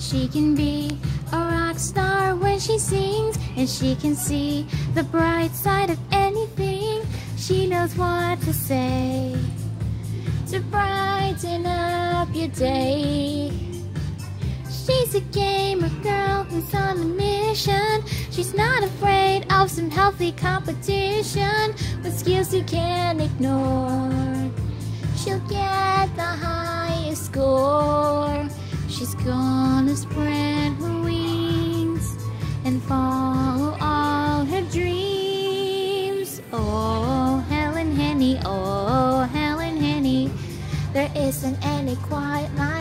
She can be a rock star when she sings, and she can see the bright side of anything. She knows what to say to brighten up your day. She's a gamer girl who's on a mission. She's not afraid of some healthy competition with skills you can't ignore. She'll get the highest score to spread her wings and follow all her dreams. Oh, Helen Henny, oh, Helen Henny, there isn't any quiet life.